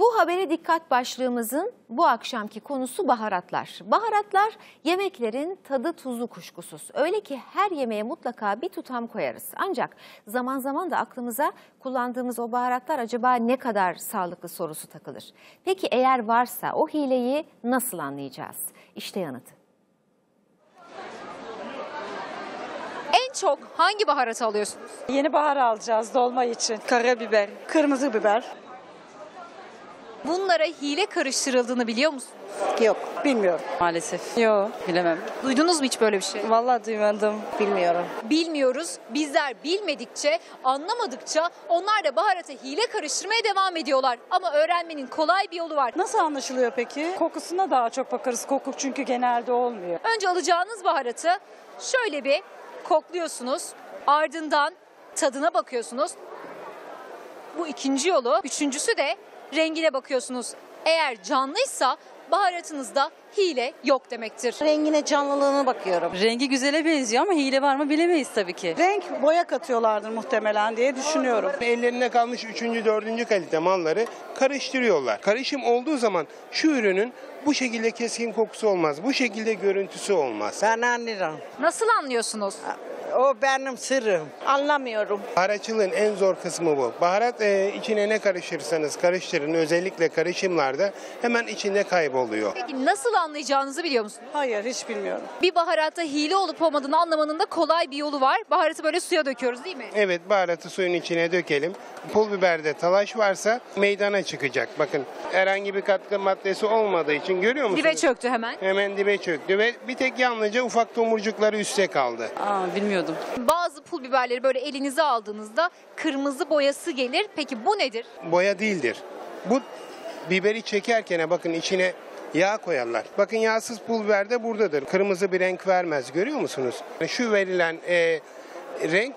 Bu habere dikkat başlığımızın bu akşamki konusu baharatlar. Baharatlar yemeklerin tadı tuzu kuşkusuz. Öyle ki her yemeğe mutlaka bir tutam koyarız. Ancak zaman zaman da aklımıza kullandığımız o baharatlar acaba ne kadar sağlıklı sorusu takılır. Peki eğer varsa o hileyi nasıl anlayacağız? İşte yanıtı. En çok hangi baharatı alıyorsunuz? Yeni bahar alacağız dolma için. Karabiber, kırmızı biber. Bunlara hile karıştırıldığını biliyor musunuz? Yok, bilmiyorum. Maalesef. Yok, bilemem. Duydunuz mu hiç böyle bir şey? Vallahi duymadım. Bilmiyorum. Bilmiyoruz. Bizler bilmedikçe, anlamadıkça onlar da baharata hile karıştırmaya devam ediyorlar. Ama öğrenmenin kolay bir yolu var. Nasıl anlaşılıyor peki? Kokusuna daha çok bakarız. Koku çünkü genelde olmuyor. Önce alacağınız baharatı şöyle bir kokluyorsunuz. Ardından tadına bakıyorsunuz. Bu ikinci yolu. Üçüncüsü de rengine bakıyorsunuz. Eğer canlıysa baharatınızda hile yok demektir. Rengine canlılığına bakıyorum. Rengi güzele benziyor ama hile var mı bilemeyiz tabii ki. Renk boya katıyorlardır muhtemelen diye düşünüyorum. Ellerine kalmış 3. 4. kalite malları karıştırıyorlar. Karışım olduğu zaman şu ürünün bu şekilde keskin kokusu olmaz. Bu şekilde görüntüsü olmaz. Ben anlarım. Nasıl anlıyorsunuz? O benim sırrım. Anlamıyorum. Baharatçılığın en zor kısmı bu. Baharat e, içine ne karıştırırsanız karıştırın özellikle karışımlarda hemen içinde kayboluyor. Peki nasıl anlayacağınızı biliyor musunuz? Hayır, hiç bilmiyorum. Bir baharatta hile olup olmadığını anlamanın da kolay bir yolu var. Baharatı böyle suya döküyoruz değil mi? Evet baharatı suyun içine dökelim. Pul biberde talaş varsa meydana çıkacak. Bakın herhangi bir katkı maddesi olmadığı için görüyor musunuz? Dibe çöktü hemen. Hemen dibe çöktü ve bir tek yalnızca ufak tomurcukları üste kaldı. Aa bilmiyordum. Bazı pul biberleri böyle elinize aldığınızda kırmızı boyası gelir. Peki bu nedir? boya değildir. Bu biberi çekerken bakın içine yağ koyarlar. Bakın yağsız pul biber de buradadır. Kırmızı bir renk vermez görüyor musunuz? Şu verilen e, renk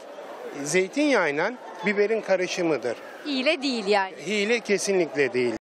zeytinyağıyla biberin karışımıdır. Hile değil yani. Hile kesinlikle değil.